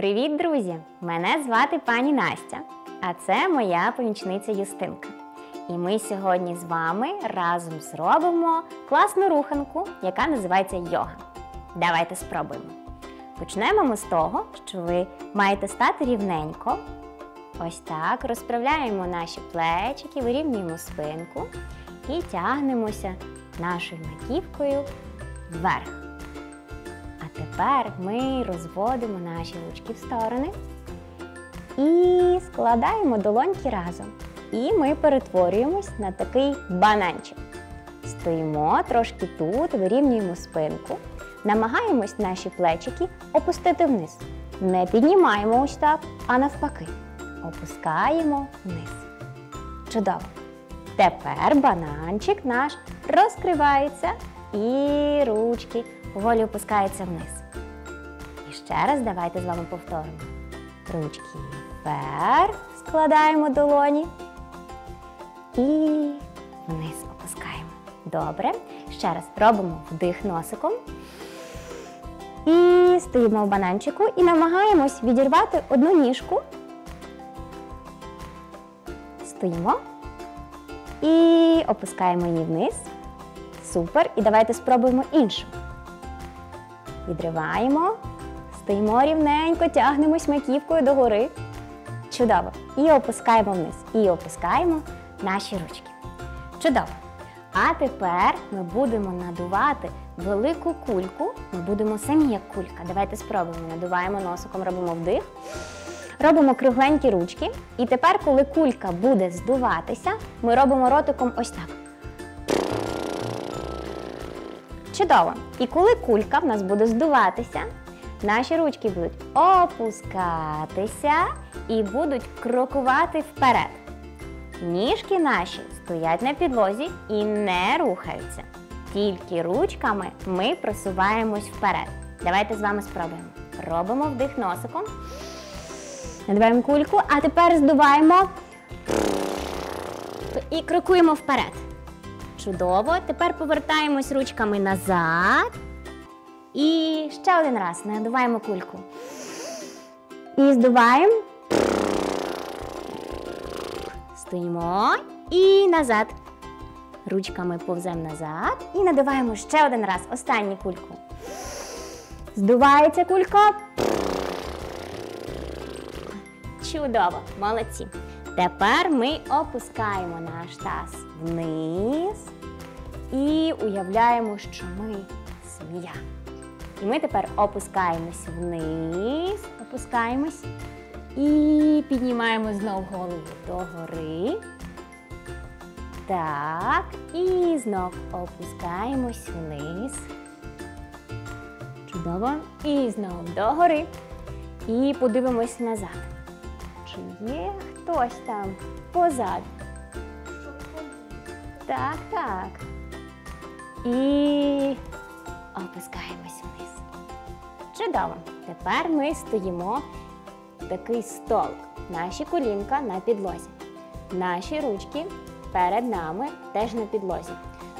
Привіт, друзі! Мене звати пані Настя, а це моя помічниця Юстинка. І ми сьогодні з вами разом зробимо класну руханку, яка називається йога. Давайте спробуємо. Почнемо ми з того, що ви маєте стати рівненько. Ось так. Розправляємо наші плечики, вирівнюємо спинку і тягнемося нашою маківкою вверх. Тепер ми розводимо наші ручки в сторони і складаємо долоньки разом. І ми перетворюємось на такий бананчик. Стоїмо трошки тут, вирівнюємо спинку, намагаємось наші плечики опустити вниз. Не піднімаємо ось так, а навпаки. Опускаємо вниз. Чудово! Тепер бананчик наш розкривається і ручки поволі опускаються вниз. І ще раз давайте з вами повторимо. Ручки вверх, складаємо долоні і вниз опускаємо. Добре. Ще раз робимо вдих носиком. І стоїмо в бананчику і намагаємось відірвати одну ніжку. Стоїмо і опускаємо її вниз. Супер. І давайте спробуємо іншу. Відриваємо, стоїмо рівненько, тягнемось маківкою догори. Чудово. І опускаємо вниз. І опускаємо наші ручки. Чудово. А тепер ми будемо надувати велику кульку. Ми будемо самі як кулька. Давайте спробуємо. Надуваємо носиком, робимо вдих. Робимо кругленькі ручки. І тепер, коли кулька буде здуватися, ми робимо ротиком ось так. Чудово! І коли кулька в нас буде здуватися, наші ручки будуть опускатися і будуть крокувати вперед. Ніжки наші стоять на підлозі і не рухаються. Тільки ручками ми просуваємось вперед. Давайте з вами спробуємо. Робимо вдих носиком. Надуваємо кульку, а тепер здуваємо і крокуємо вперед. Чудово. Тепер повертаємось ручками назад. І ще один раз надуваємо кульку. І здуваємо. Стоїмо і назад. Ручками повземо назад. І надуваємо ще один раз. Останню кульку. Здувається кулька. Чудово, молодці. Тепер ми опускаємо наш таз вниз і уявляємо, що ми змія. І ми тепер опускаємось вниз, опускаємось і піднімаємо знову голову догори. Так, і знов опускаємось вниз. Чудово. І знову догори. І подивимось назад. Чи є хтось там позаду? Так, так. І опускаємось вниз. Чудово. Тепер ми стоїмо в такий столик. Наші колінка на підлозі. Наші ручки перед нами теж на підлозі.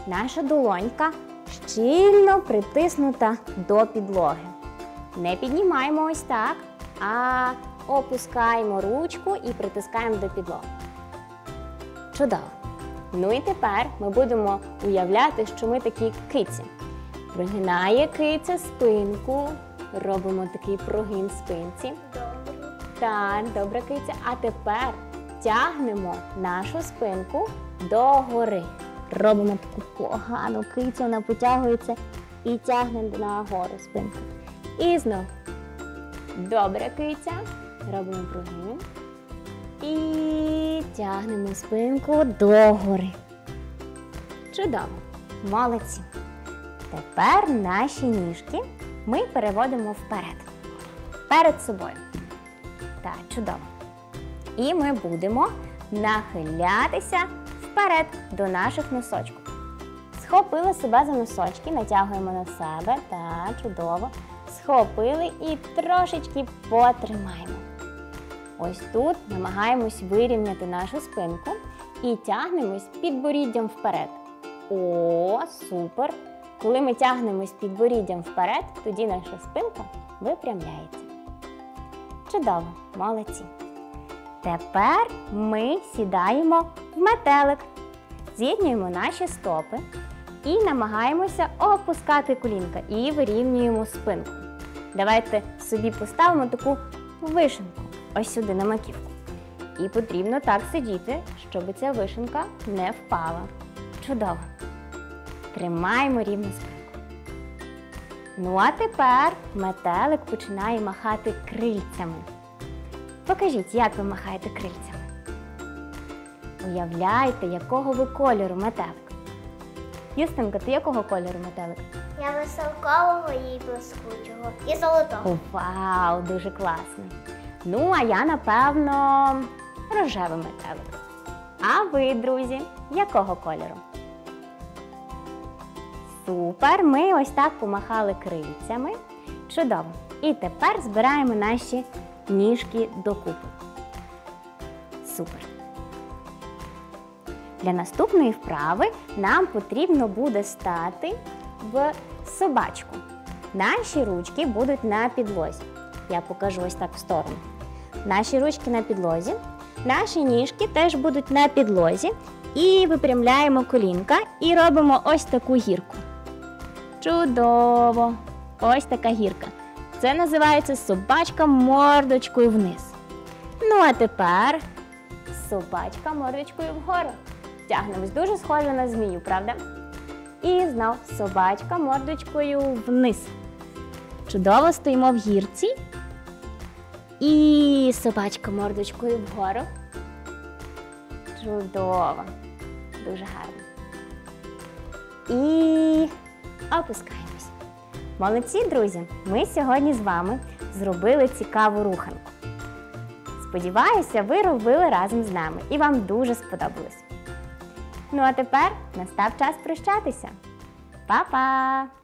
Наша долонька щільно притиснута до підлоги. Не піднімаємо ось так, а опускаємо ручку і притискаємо до підлоги. Чудово! Ну і тепер ми будемо уявляти, що ми такі киці. Прогинає киця спинку. Робимо такий прогин спинці. Так, добре киця. А тепер тягнемо нашу спинку догори. Робимо таку погану кицю, вона потягується і тягне нагору спинку. І знов. Добре киця. Робимо прогин. І тягнемо спинку догори. Чудово! Молодці! Тепер наші ніжки ми переводимо вперед. Перед собою. Так, чудово. І ми будемо нахилятися вперед до наших носочків. Схопили себе за носочки, натягуємо на себе. Так, чудово. Схопили і трошечки потримаємо. Ось тут намагаємось вирівняти нашу спинку і тягнемось підборіддям вперед. О, супер! Коли ми тягнемось підборіддям вперед, тоді наша спинка випрямляється. Чудово, молодці. Тепер ми сідаємо в метелик, з'єднуємо наші стопи і намагаємося опускати колінка і вирівнюємо спинку. Давайте собі поставимо таку вишенку ось сюди на маківку. І потрібно так сидіти, щоб ця вишенка не впала. Чудово. Тримаємо рівну спинку. Ну а тепер метелик починає махати крильцями. Покажіть, як ви махаєте крильцями. Уявляйте, якого ви кольору метелик. Юстинка, ти якого кольору метелик? Я веселкового і блискучого. І золотого. Вау, дуже класно. Ну, а я, напевно, рожевий метелик. А ви, друзі, якого кольору? Супер! Ми ось так помахали крильцями. Чудово. І тепер збираємо наші ніжки докупи. Супер. Для наступної вправи нам потрібно буде стати в собачку. Наші ручки будуть на підлозі. Я покажу ось так в сторону. Наші ручки на підлозі, наші ніжки теж будуть на підлозі. І випрямляємо колінка і робимо ось таку гірку. Чудово! Ось така гірка. Це називається собачка мордочкою вниз. Ну а тепер собачка мордочкою вгору. Тягнемось дуже схоже на змію, правда? І знов собачка мордочкою вниз. Чудово стоїмо в гірці. І собачка мордочкою вгору. Чудово. Дуже гарно. І опускаємось. Молодці, друзі! Ми сьогодні з вами зробили цікаву руханку. Сподіваюся, ви робили разом з нами і вам дуже сподобалось. Ну а тепер настав час прощатися. Па-па!